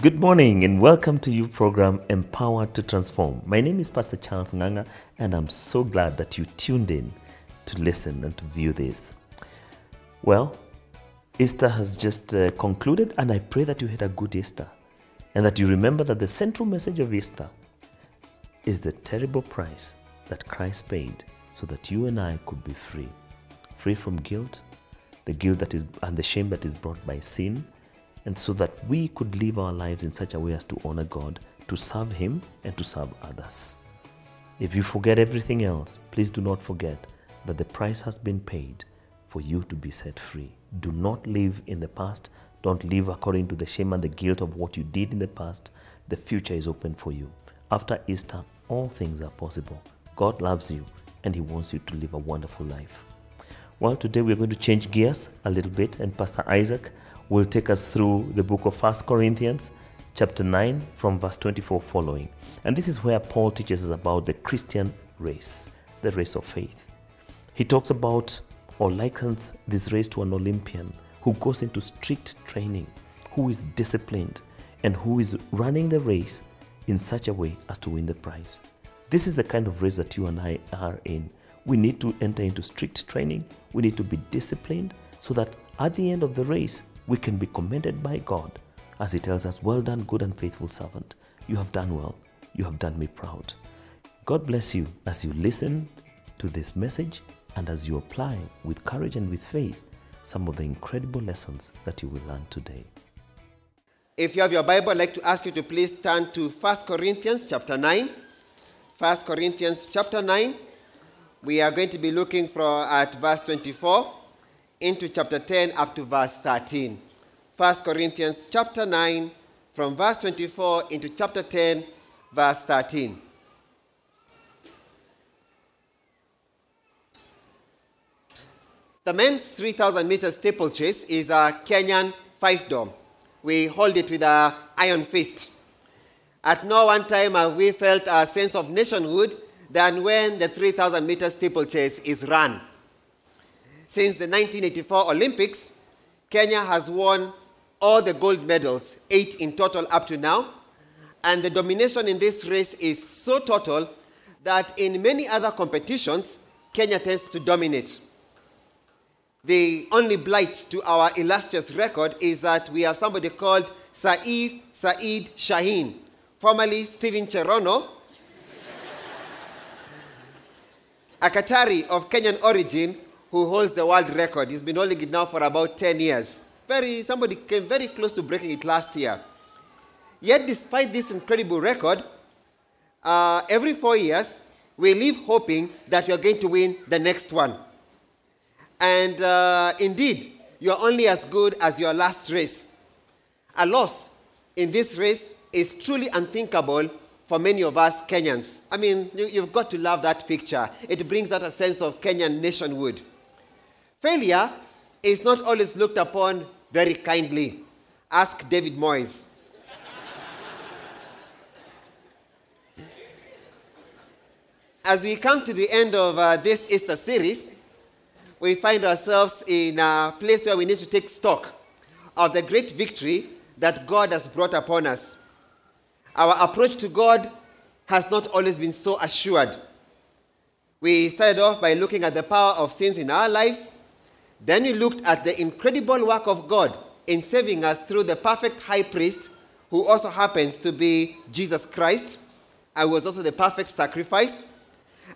Good morning and welcome to your program Empowered to Transform. My name is Pastor Charles Nganga and I'm so glad that you tuned in to listen and to view this. Well, Easter has just uh, concluded and I pray that you had a good Easter and that you remember that the central message of Easter is the terrible price that Christ paid so that you and I could be free. Free from guilt, the guilt that is and the shame that is brought by sin and so that we could live our lives in such a way as to honor God, to serve Him, and to serve others. If you forget everything else, please do not forget that the price has been paid for you to be set free. Do not live in the past. Don't live according to the shame and the guilt of what you did in the past. The future is open for you. After Easter, all things are possible. God loves you and He wants you to live a wonderful life. Well, today we're going to change gears a little bit, and Pastor Isaac will take us through the book of 1 Corinthians, chapter 9, from verse 24 following. And this is where Paul teaches us about the Christian race, the race of faith. He talks about or likens this race to an Olympian who goes into strict training, who is disciplined, and who is running the race in such a way as to win the prize. This is the kind of race that you and I are in. We need to enter into strict training, we need to be disciplined so that at the end of the race, we can be commended by God as He tells us, Well done, good and faithful servant. You have done well. You have done me proud. God bless you as you listen to this message and as you apply with courage and with faith some of the incredible lessons that you will learn today. If you have your Bible, I'd like to ask you to please turn to 1 Corinthians chapter 9. 1 Corinthians chapter 9. We are going to be looking for at verse 24 into chapter 10 up to verse 13. 1 Corinthians chapter 9 from verse 24 into chapter 10 verse 13. The men's 3,000 meter steeplechase is a Kenyan fiefdom. We hold it with a iron fist. At no one time have we felt a sense of nationhood than when the 3,000 meter steeplechase is run. Since the 1984 Olympics, Kenya has won all the gold medals, eight in total up to now. And the domination in this race is so total that in many other competitions, Kenya tends to dominate. The only blight to our illustrious record is that we have somebody called Saif Said Shaheen, formerly Stephen Cherono, a Qatari of Kenyan origin who holds the world record. He's been holding it now for about 10 years. Very, somebody came very close to breaking it last year. Yet, despite this incredible record, uh, every four years, we live hoping that are going to win the next one. And uh, indeed, you are only as good as your last race. A loss in this race is truly unthinkable for many of us Kenyans. I mean, you, have got to love that picture. It brings out a sense of Kenyan nationhood. Failure is not always looked upon very kindly. Ask David Moyes. As we come to the end of uh, this Easter series, we find ourselves in a place where we need to take stock of the great victory that God has brought upon us. Our approach to God has not always been so assured. We started off by looking at the power of sins in our lives then we looked at the incredible work of God in saving us through the perfect high priest, who also happens to be Jesus Christ, and was also the perfect sacrifice.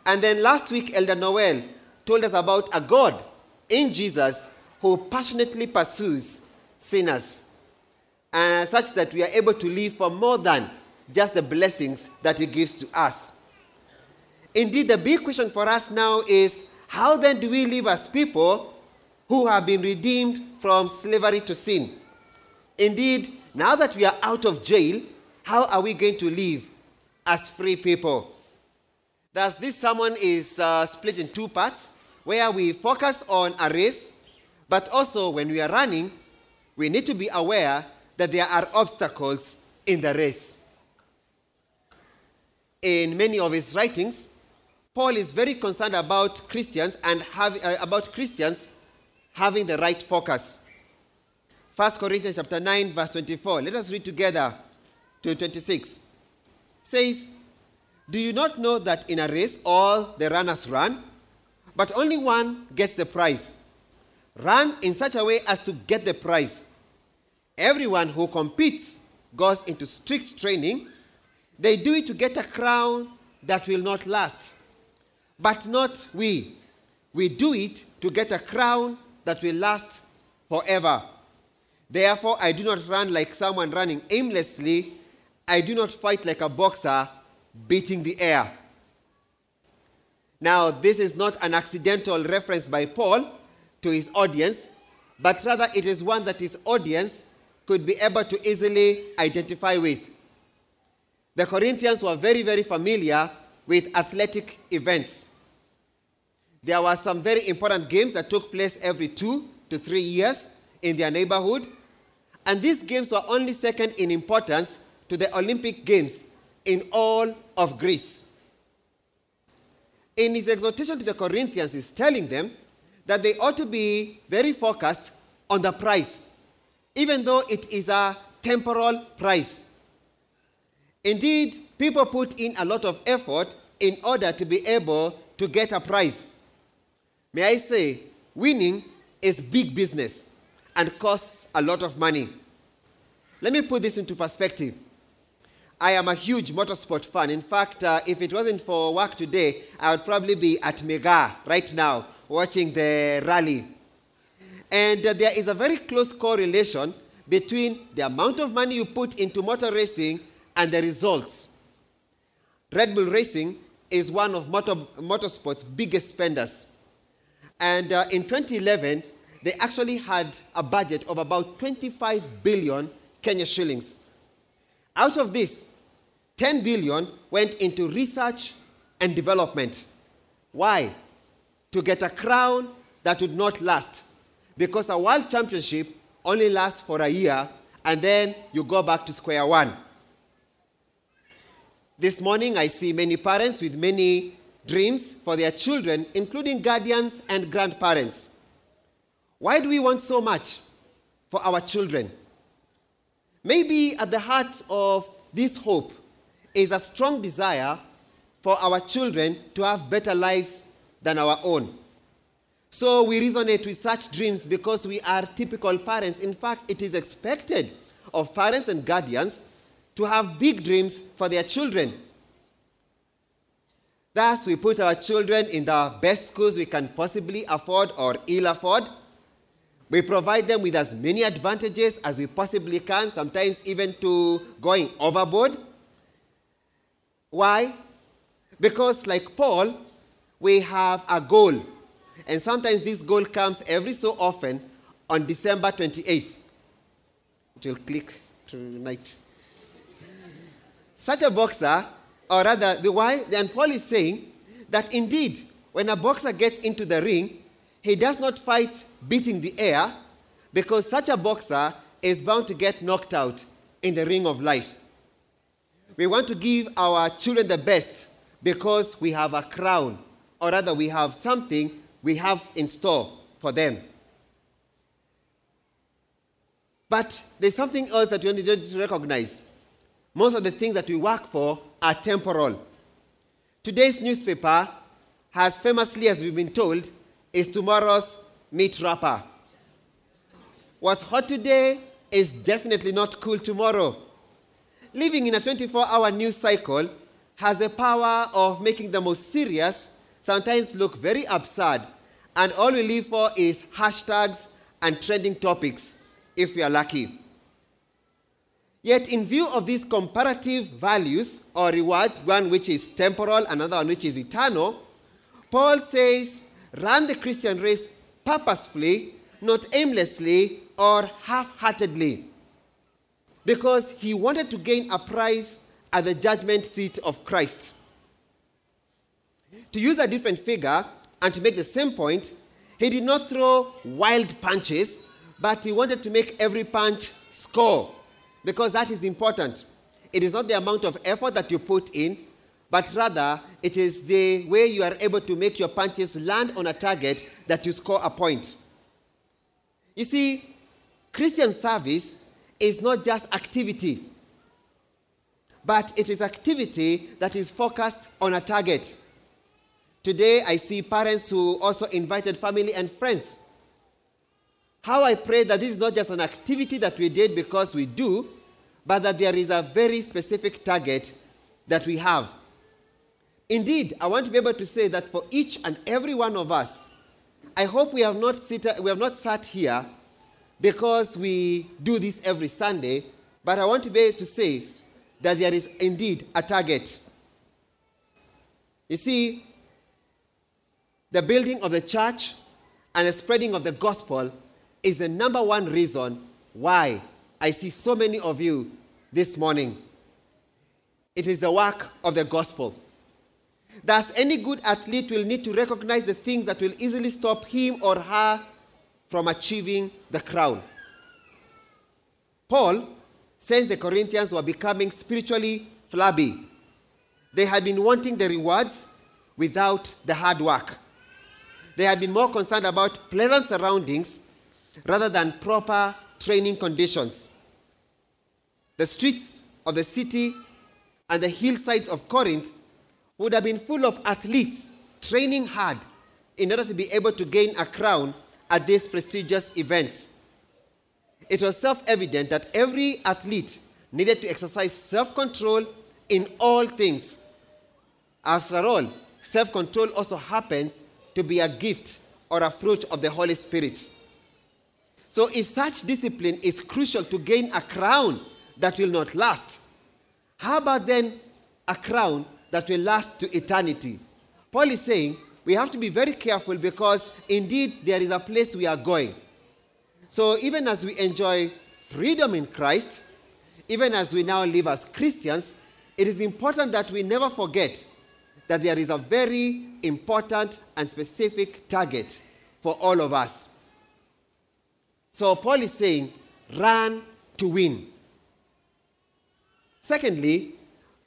And then last week, Elder Noel told us about a God in Jesus who passionately pursues sinners, uh, such that we are able to live for more than just the blessings that He gives to us. Indeed, the big question for us now is how then do we live as people who have been redeemed from slavery to sin. Indeed, now that we are out of jail, how are we going to live as free people? Thus, this sermon is uh, split in two parts where we focus on a race, but also when we are running, we need to be aware that there are obstacles in the race. In many of his writings, Paul is very concerned about Christians and have, uh, about Christians having the right focus. 1 Corinthians chapter 9, verse 24. Let us read together to 26 says, Do you not know that in a race all the runners run, but only one gets the prize? Run in such a way as to get the prize. Everyone who competes goes into strict training. They do it to get a crown that will not last. But not we. We do it to get a crown that will last forever. Therefore, I do not run like someone running aimlessly. I do not fight like a boxer beating the air. Now, this is not an accidental reference by Paul to his audience, but rather it is one that his audience could be able to easily identify with. The Corinthians were very, very familiar with athletic events. There were some very important games that took place every two to three years in their neighborhood. And these games were only second in importance to the Olympic Games in all of Greece. In his exhortation to the Corinthians, he's telling them that they ought to be very focused on the prize, even though it is a temporal prize. Indeed, people put in a lot of effort in order to be able to get a prize. May I say, winning is big business and costs a lot of money. Let me put this into perspective. I am a huge motorsport fan. In fact, uh, if it wasn't for work today, I would probably be at Mega right now watching the rally. And uh, there is a very close correlation between the amount of money you put into motor racing and the results. Red Bull Racing is one of motor, motorsport's biggest spenders. And uh, in 2011, they actually had a budget of about 25 billion Kenya shillings. Out of this, 10 billion went into research and development. Why? To get a crown that would not last. Because a world championship only lasts for a year and then you go back to square one. This morning, I see many parents with many dreams for their children, including guardians and grandparents. Why do we want so much for our children? Maybe at the heart of this hope is a strong desire for our children to have better lives than our own. So we resonate with such dreams because we are typical parents. In fact, it is expected of parents and guardians to have big dreams for their children. Thus, we put our children in the best schools we can possibly afford or ill afford. We provide them with as many advantages as we possibly can, sometimes even to going overboard. Why? Because, like Paul, we have a goal. And sometimes this goal comes every so often on December 28th. It will click tonight. Such a boxer or rather, the why, and Paul is saying that indeed, when a boxer gets into the ring, he does not fight beating the air because such a boxer is bound to get knocked out in the ring of life. We want to give our children the best because we have a crown, or rather, we have something we have in store for them. But there's something else that we need to recognize. Most of the things that we work for are temporal. Today's newspaper has famously, as we've been told, is tomorrow's meat wrapper. What's hot today is definitely not cool tomorrow. Living in a 24 hour news cycle has the power of making the most serious sometimes look very absurd, and all we live for is hashtags and trending topics if we are lucky. Yet, in view of these comparative values or rewards, one which is temporal, another one which is eternal, Paul says, run the Christian race purposefully, not aimlessly or half heartedly. Because he wanted to gain a prize at the judgment seat of Christ. To use a different figure and to make the same point, he did not throw wild punches, but he wanted to make every punch score because that is important. It is not the amount of effort that you put in, but rather it is the way you are able to make your punches land on a target that you score a point. You see, Christian service is not just activity. but it is activity that is focused on a target. Today, I see parents who also invited family and friends. How I pray that this is not just an activity that we did because we do, but that there is a very specific target that we have. Indeed, I want to be able to say that for each and every one of us, I hope we have not, sit, we have not sat here because we do this every Sunday, but I want to be able to say that there is indeed a target. You see, the building of the church and the spreading of the gospel is the number one reason why I see so many of you this morning. It is the work of the gospel. Thus, any good athlete will need to recognize the things that will easily stop him or her from achieving the crown. Paul says the Corinthians were becoming spiritually flabby. They had been wanting the rewards without the hard work. They had been more concerned about pleasant surroundings rather than proper training conditions. The streets of the city and the hillsides of Corinth would have been full of athletes training hard in order to be able to gain a crown at these prestigious events. It was self evident that every athlete needed to exercise self control in all things. After all, self control also happens to be a gift or a fruit of the Holy Spirit. So, if such discipline is crucial to gain a crown that will not last, how about then a crown that will last to eternity? Paul is saying we have to be very careful because indeed there is a place we are going. So, even as we enjoy freedom in Christ, even as we now live as Christians, it is important that we never forget that there is a very important and specific target for all of us. So Paul is saying, run to win. Secondly,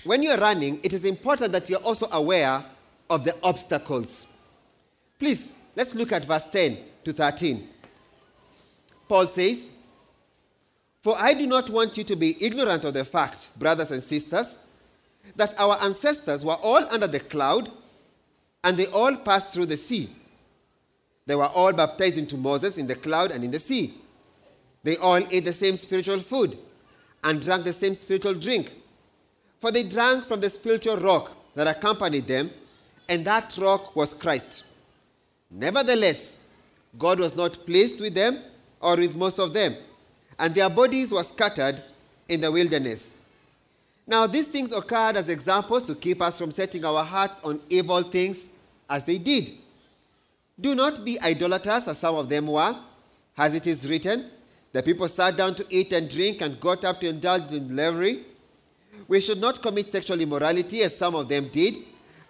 when you're running, it is important that you're also aware of the obstacles. Please, let's look at verse 10 to 13. Paul says, For I do not want you to be ignorant of the fact, brothers and sisters, that our ancestors were all under the cloud and they all passed through the sea. They were all baptized into Moses in the cloud and in the sea. They all ate the same spiritual food and drank the same spiritual drink. For they drank from the spiritual rock that accompanied them, and that rock was Christ. Nevertheless, God was not pleased with them or with most of them, and their bodies were scattered in the wilderness. Now, these things occurred as examples to keep us from setting our hearts on evil things as they did. Do not be idolaters as some of them were, as it is written. The people sat down to eat and drink and got up to indulge in revelry. We should not commit sexual immorality as some of them did,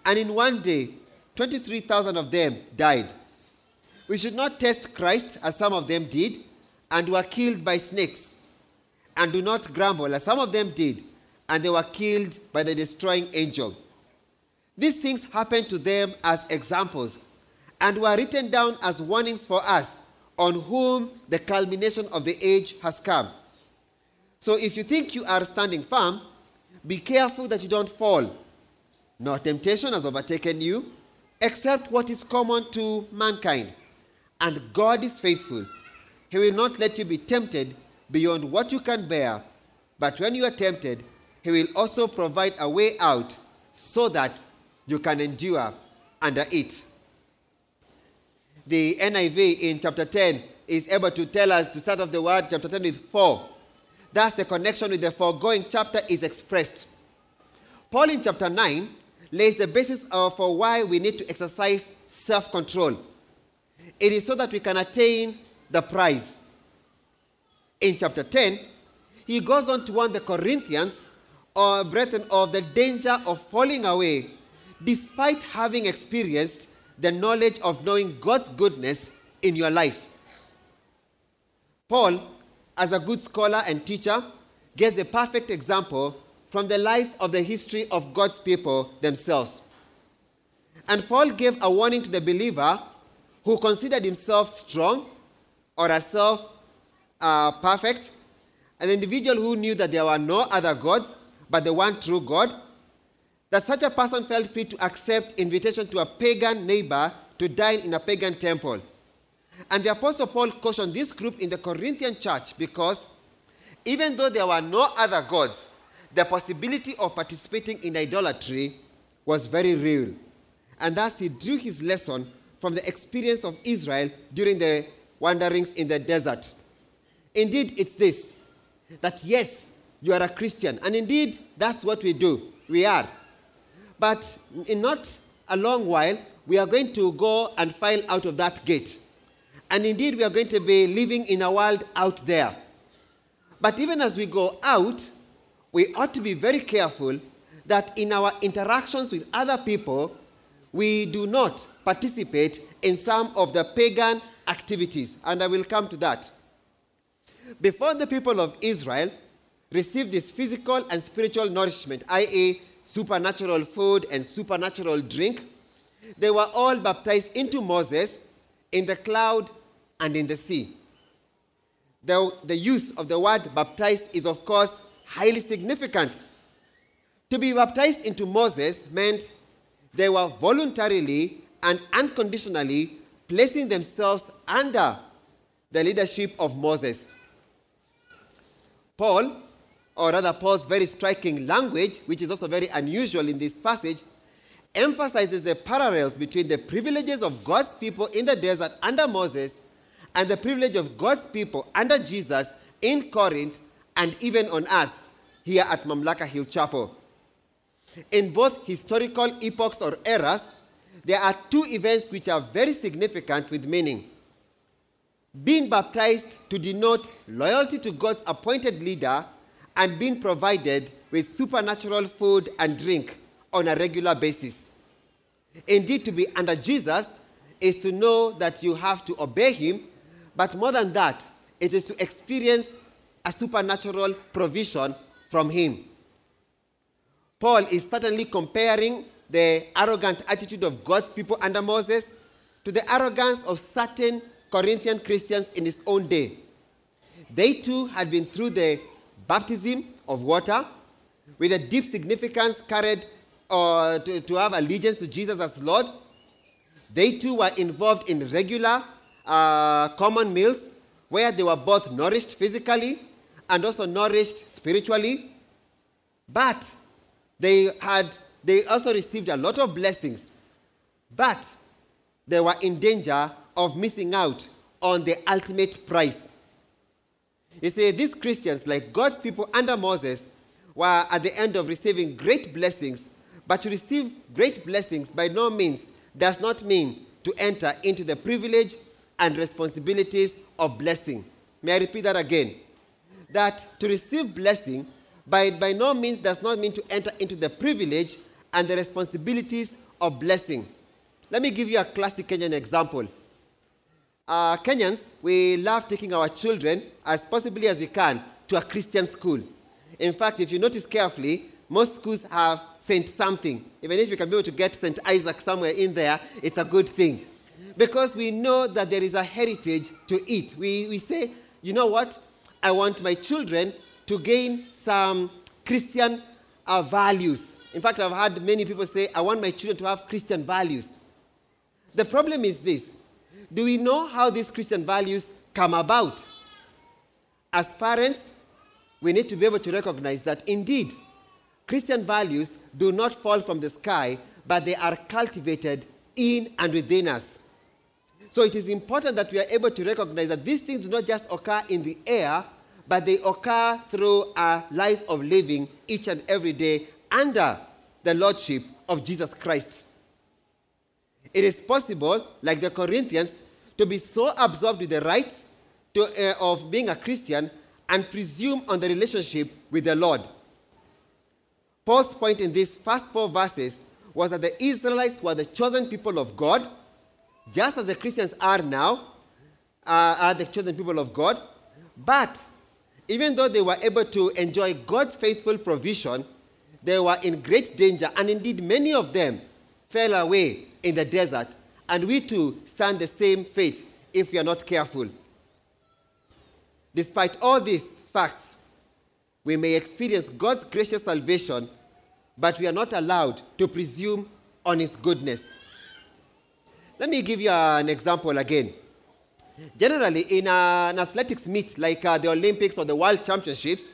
and in one day, 23,000 of them died. We should not test Christ as some of them did and were killed by snakes. And do not grumble as some of them did and they were killed by the destroying angel. These things happened to them as examples and were written down as warnings for us on whom the culmination of the age has come. So if you think you are standing firm, be careful that you don't fall. No temptation has overtaken you except what is common to mankind. And God is faithful. He will not let you be tempted beyond what you can bear. But when you are tempted, He will also provide a way out so that you can endure under it. The NIV in chapter 10 is able to tell us to start off the word chapter 10 with 4. Thus, the connection with the foregoing chapter is expressed. Paul in chapter 9 lays the basis of, for why we need to exercise self control. It is so that we can attain the prize. In chapter 10, he goes on to warn the Corinthians, or brethren, of the danger of falling away despite having experienced the knowledge of knowing God's goodness in your life. Paul, as a good scholar and teacher, gets the perfect example from the life of the history of God's people themselves. And Paul gave a warning to the believer who considered himself strong or herself uh, perfect, an individual who knew that there were no other gods, but the one true God, that such a person felt free to accept invitation to a pagan neighbor to dine in a pagan temple. And the Apostle Paul cautioned this group in the Corinthian church because even though there were no other gods, the possibility of participating in idolatry was very real. And thus he drew his lesson from the experience of Israel during the wanderings in the desert. Indeed, it's this that yes, you are a Christian. And indeed, that's what we do. We are. But in not a long while, we are going to go and file out of that gate. And indeed, we are going to be living in a world out there. But even as we go out, we ought to be very careful that in our interactions with other people, we do not participate in some of the pagan activities. And I will come to that. Before the people of Israel received this physical and spiritual nourishment, i.e., supernatural food and supernatural drink, they were all baptized into Moses in the cloud and in the sea. The, the use of the word baptized is, of course, highly significant. To be baptized into Moses meant they were voluntarily and unconditionally placing themselves under the leadership of Moses. Paul, or rather Paul's very striking language, which is also very unusual in this passage, emphasizes the parallels between the privileges of God's people in the desert under Moses and the privilege of God's people under Jesus in Corinth and even on us here at Mamlaka Hill Chapel. In both historical epochs or eras, there are two events which are very significant with meaning. Being baptized to denote loyalty to God's appointed leader and being provided with supernatural food and drink on a regular basis. Indeed, to be under Jesus is to know that you have to obey him, but more than that, it is to experience a supernatural provision from him. Paul is certainly comparing the arrogant attitude of God's people under Moses to the arrogance of certain Corinthian Christians in his own day. They too had been through the baptism of water with a deep significance carried uh, to, to have allegiance to Jesus as Lord. They too were involved in regular uh, common meals where they were both nourished physically and also nourished spiritually. But they had they also received a lot of blessings. But they were in danger of missing out on the ultimate prize. You see, these Christians, like God's people under Moses, were at the end of receiving great blessings, but to receive great blessings by no means does not mean to enter into the privilege and responsibilities of blessing. May I repeat that again? That to receive blessing by, by no means does not mean to enter into the privilege and the responsibilities of blessing. Let me give you a classic Kenyan example. Uh, Kenyans, we love taking our children as possibly as we can to a Christian school. In fact, if you notice carefully, most schools have Saint something. Even if you can be able to get Saint Isaac somewhere in there, it's a good thing. Because we know that there is a heritage to it. We, we say, you know what? I want my children to gain some Christian uh, values. In fact, I've had many people say, I want my children to have Christian values. The problem is this do we know how these Christian values come about? As parents, we need to be able to recognize that indeed, Christian values do not fall from the sky, but they are cultivated in and within us. So it is important that we are able to recognize that these things do not just occur in the air, but they occur through a life of living each and every day under the lordship of Jesus Christ. It is possible, like the Corinthians, to be so absorbed with the rights to, uh, of being a Christian and presume on the relationship with the Lord. Paul's point in these first four verses was that the Israelites were the chosen people of God, just as the Christians are now, uh, are the chosen people of God. But even though they were able to enjoy God's faithful provision, they were in great danger, and indeed many of them fell away in the desert, and we too stand the same fate if we are not careful. Despite all these facts, we may experience God's gracious salvation, but we are not allowed to presume on His goodness. Let me give you an example again. Generally, in an athletics meet like uh, the Olympics or the World Championships,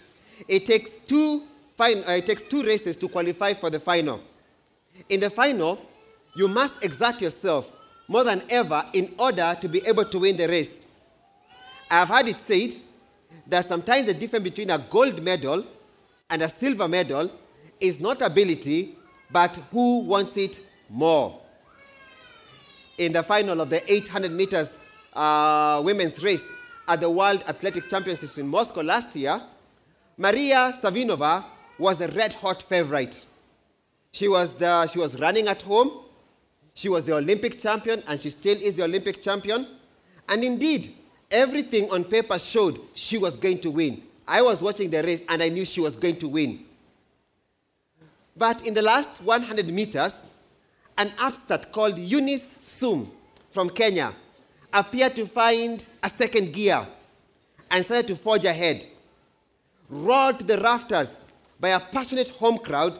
it takes two fin- uh, it takes two races to qualify for the final. In the final, you must exert yourself more than ever in order to be able to win the race. I've heard it said that sometimes the difference between a gold medal and a silver medal is not ability, but who wants it more. In the final of the 800 meters uh, women's race at the World Athletic Championships in Moscow last year, Maria Savinova was a red hot favorite. She was, the, she was running at home. She was the Olympic champion, and she still is the Olympic champion. And indeed, everything on paper showed she was going to win. I was watching the race, and I knew she was going to win. But in the last 100 meters, an upstart called Eunice Sum from Kenya appeared to find a second gear and started to forge ahead. Roared to the rafters by a passionate home crowd,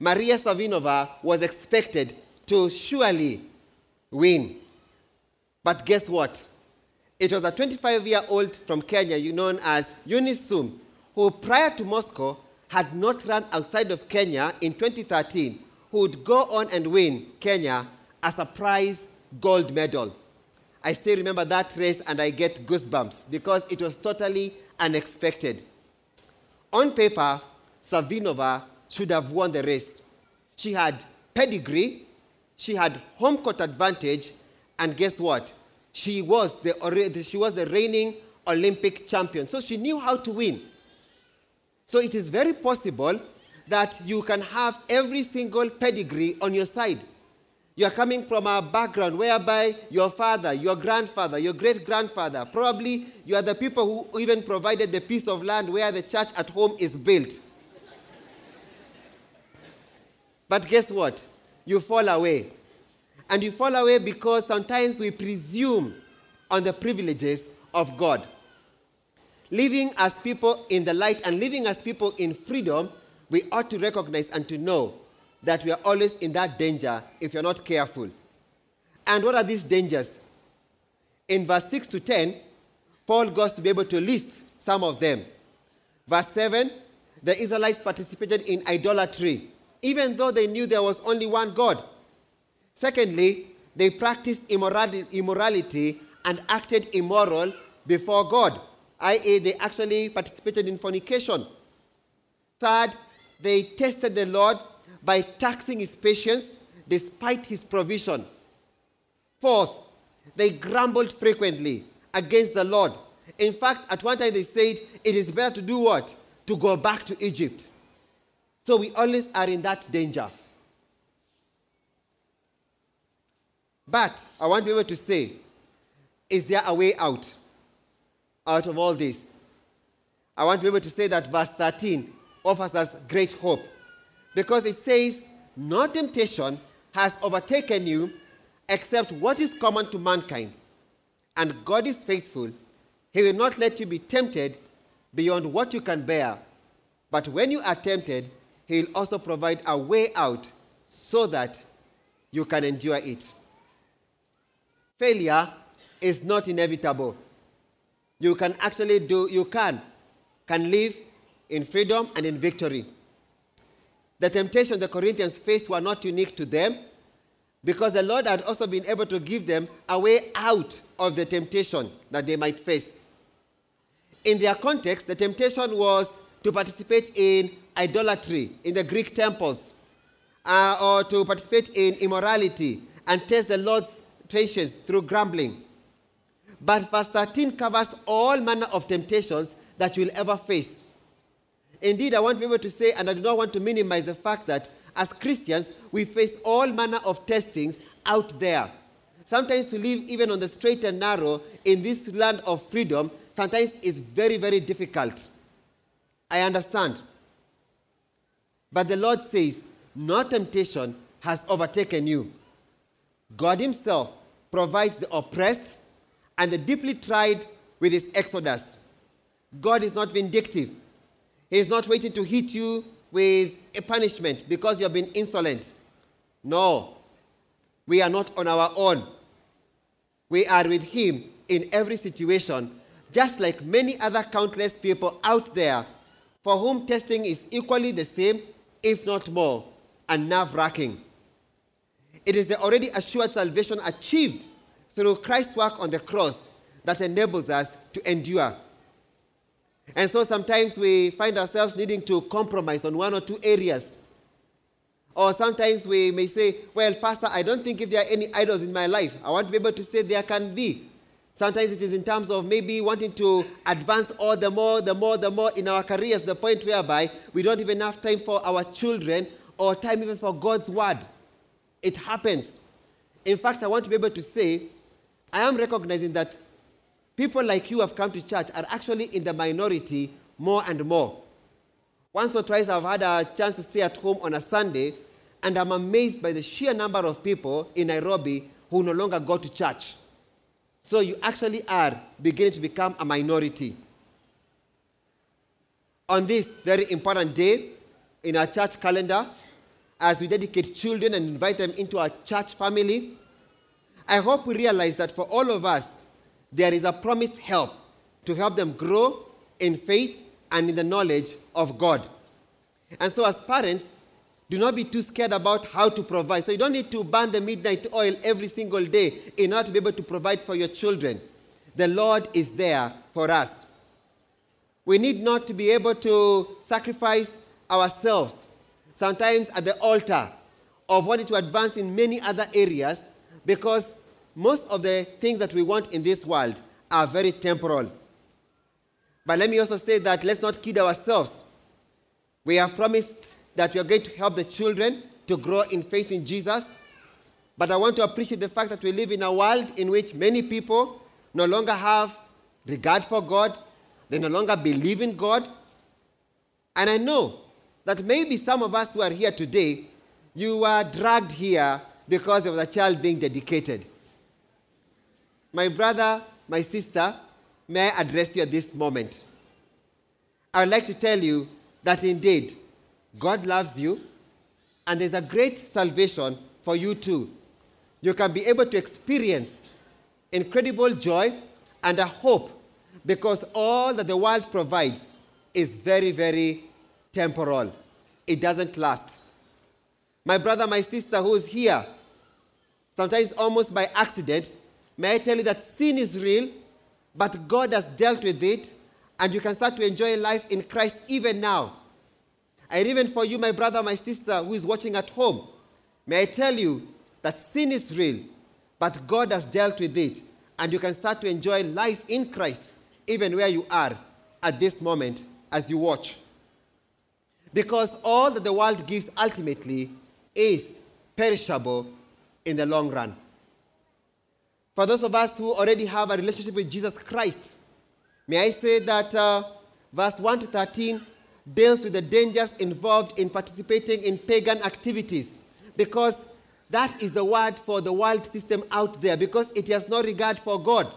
Maria Savinova was expected to surely win. But guess what? It was a 25 year old from Kenya, known as Eunice Sum, who prior to Moscow had not run outside of Kenya in 2013, who would go on and win Kenya as a prize gold medal. I still remember that race and I get goosebumps because it was totally unexpected. On paper, Savinova should have won the race. She had pedigree, she had home court advantage, and guess what? She was the, she was the reigning Olympic champion. So she knew how to win. So it is very possible that you can have every single pedigree on your side. You are coming from a background whereby your father, your grandfather, your great grandfather, probably you are the people who even provided the piece of land where the church at home is built. but guess what? You fall away. And you fall away because sometimes we presume on the privileges of God. Living as people in the light and living as people in freedom, we ought to recognize and to know that we are always in that danger if you're not careful. And what are these dangers? In verse 6 to 10, Paul goes to be able to list some of them. Verse 7, the Israelites participated in idolatry, even though they knew there was only one God. Secondly, they practiced immorality and acted immoral before God, i.e., they actually participated in fornication. Third, they tested the Lord by taxing his patience despite his provision. Fourth, they grumbled frequently against the Lord. In fact, at one time they said, it is better to do what? To go back to Egypt. So we always are in that danger. But I want people to say, is there a way out? Out of all this? I want people to say that verse 13 offers us great hope. Because it says, No temptation has overtaken you except what is common to mankind. And God is faithful. He will not let you be tempted beyond what you can bear. But when you are tempted, He will also provide a way out so that you can endure it. Failure is not inevitable. You can actually do, you can, can live in freedom and in victory. The temptations the Corinthians faced were not unique to them because the Lord had also been able to give them a way out of the temptation that they might face. In their context, the temptation was to participate in idolatry in the Greek temples uh, or to participate in immorality and test the Lord's patience through grumbling. But verse 13 covers all manner of temptations that you will ever face. Indeed, I want able to say, and I do not want to minimize the fact that as Christians, we face all manner of testings out there. Sometimes to live even on the straight and narrow in this land of freedom, sometimes is very, very difficult. I understand. But the Lord says, no temptation has overtaken you. God Himself provides the oppressed and the deeply tried with His exodus. God is not vindictive. He is not waiting to hit you with a punishment because you have been insolent. No, we are not on our own. We are with Him in every situation, just like many other countless people out there for whom testing is equally the same, if not more, and nerve wracking. It is the already assured salvation achieved through Christ's work on the cross that enables us to endure. And so sometimes we find ourselves needing to compromise on one or two areas. Or sometimes we may say, Well, Pastor, I don't think if there are any idols in my life. I want to be able to say there can be. Sometimes it is in terms of maybe wanting to advance all the more, the more, the more in our careers, the point whereby we don't even have time for our children or time even for God's word. It happens. In fact, I want to be able to say, I am recognizing that people like you have come to church are actually in the minority more and more. Once or twice I've had a chance to stay at home on a Sunday, and I'm amazed by the sheer number of people in Nairobi who no longer go to church. So you actually are beginning to become a minority. On this very important day in our church calendar, as we dedicate children and invite them into our church family, I hope we realize that for all of us, there is a promised help to help them grow in faith and in the knowledge of God. And so, as parents, do not be too scared about how to provide. So, you don't need to burn the midnight oil every single day in order to be able to provide for your children. The Lord is there for us. We need not to be able to sacrifice ourselves, sometimes at the altar of wanting to advance in many other areas, because most of the things that we want in this world are very temporal. But let me also say that let's not kid ourselves. We have promised that we are going to help the children to grow in faith in Jesus. But I want to appreciate the fact that we live in a world in which many people no longer have regard for God, they no longer believe in God. And I know that maybe some of us who are here today, you were dragged here because of the child being dedicated. My brother, my sister, may I address you at this moment? I would like to tell you that indeed God loves you and there's a great salvation for you too. You can be able to experience incredible joy and a hope because all that the world provides is very, very temporal. It doesn't last. My brother, my sister who is here, sometimes almost by accident, may I tell you that sin is real, but God has dealt with it, and you can start to enjoy life in Christ even now. And even for you, my brother, my sister who is watching at home, may I tell you that sin is real, but God has dealt with it, and you can start to enjoy life in Christ even where you are at this moment as you watch. Because all that the world gives ultimately is perishable in the long run. For those of us who already have a relationship with Jesus Christ, may I say that uh, verse 1 to 13 deals with the dangers involved in participating in pagan activities because that is the word for the world system out there because it has no regard for God.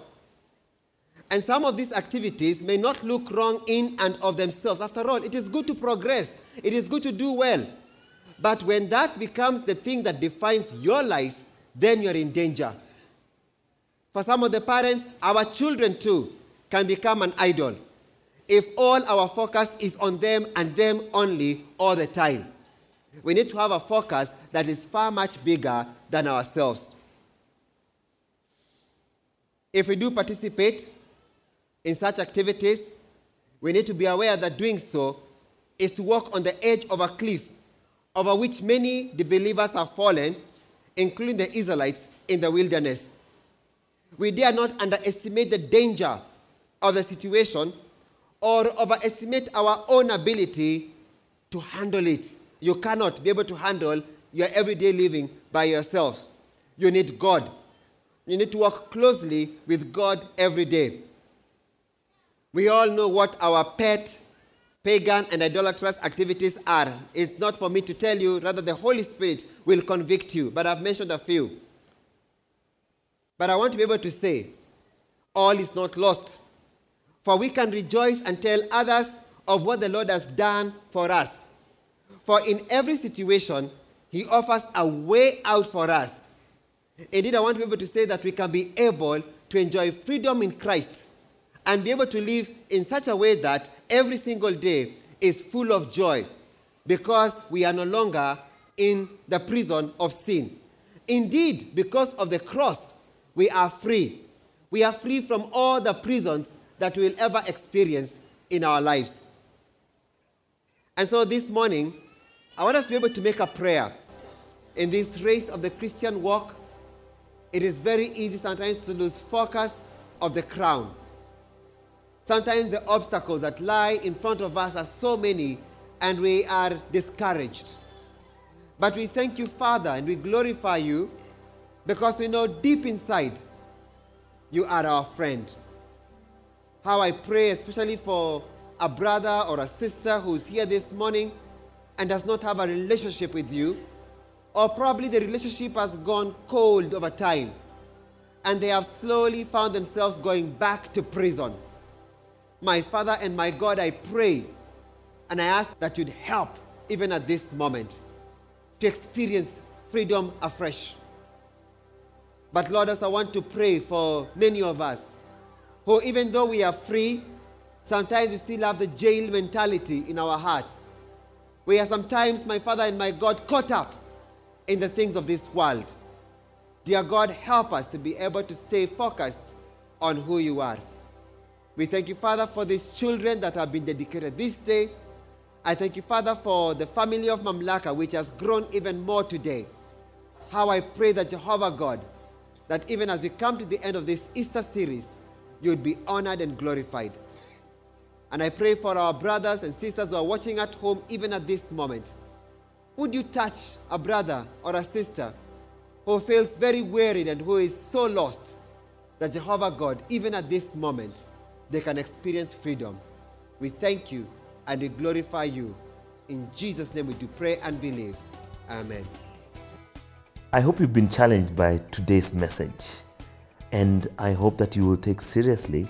And some of these activities may not look wrong in and of themselves. After all, it is good to progress, it is good to do well. But when that becomes the thing that defines your life, then you're in danger. For some of the parents, our children too can become an idol if all our focus is on them and them only all the time. We need to have a focus that is far much bigger than ourselves. If we do participate in such activities, we need to be aware that doing so is to walk on the edge of a cliff over which many the believers have fallen, including the Israelites in the wilderness. We dare not underestimate the danger of the situation or overestimate our own ability to handle it. You cannot be able to handle your everyday living by yourself. You need God. You need to work closely with God every day. We all know what our pet, pagan, and idolatrous activities are. It's not for me to tell you, rather, the Holy Spirit will convict you. But I've mentioned a few. But I want to be able to say, all is not lost. For we can rejoice and tell others of what the Lord has done for us. For in every situation, He offers a way out for us. Indeed, I want people to say that we can be able to enjoy freedom in Christ and be able to live in such a way that every single day is full of joy because we are no longer in the prison of sin. Indeed, because of the cross, we are free. We are free from all the prisons that we'll ever experience in our lives. And so this morning, I want us to be able to make a prayer. In this race of the Christian walk, it is very easy sometimes to lose focus of the crown. Sometimes the obstacles that lie in front of us are so many and we are discouraged. But we thank you, Father, and we glorify you because we know deep inside you are our friend. How I pray, especially for a brother or a sister who's here this morning and does not have a relationship with you, or probably the relationship has gone cold over time and they have slowly found themselves going back to prison. My Father and my God, I pray and I ask that you'd help even at this moment to experience freedom afresh. But Lord, as I want to pray for many of us who, even though we are free, sometimes we still have the jail mentality in our hearts. We are sometimes, my Father and my God, caught up in the things of this world. Dear God, help us to be able to stay focused on who you are. We thank you, Father, for these children that have been dedicated this day. I thank you, Father, for the family of Mamlaka, which has grown even more today. How I pray that Jehovah God, that even as we come to the end of this Easter series, you would be honored and glorified. And I pray for our brothers and sisters who are watching at home, even at this moment. Would you touch a brother or a sister who feels very wearied and who is so lost that Jehovah God, even at this moment, they can experience freedom? We thank you and we glorify you. In Jesus' name we do pray and believe. Amen. I hope you've been challenged by today's message, and I hope that you will take seriously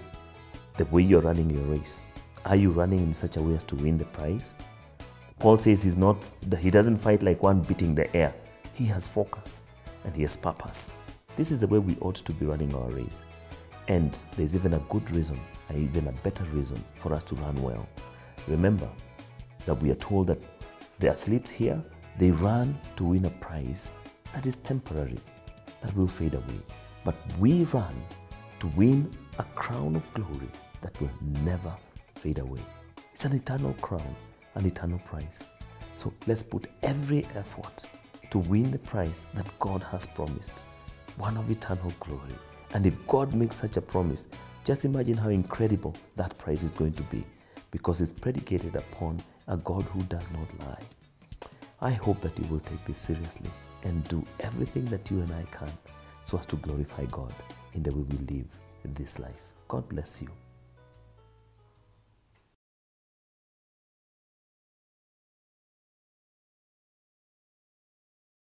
the way you're running your race. Are you running in such a way as to win the prize? Paul says he's not he doesn't fight like one beating the air. He has focus and he has purpose. This is the way we ought to be running our race. And there's even a good reason, even a better reason for us to run well. Remember that we are told that the athletes here, they run to win a prize that is temporary, that will fade away. But we run to win a crown of glory that will never fade away. It's an eternal crown, an eternal prize. So let's put every effort to win the prize that God has promised, one of eternal glory. And if God makes such a promise, just imagine how incredible that prize is going to be because it's predicated upon a God who does not lie. I hope that you will take this seriously and do everything that you and I can so as to glorify God in the way we live this life. God bless you.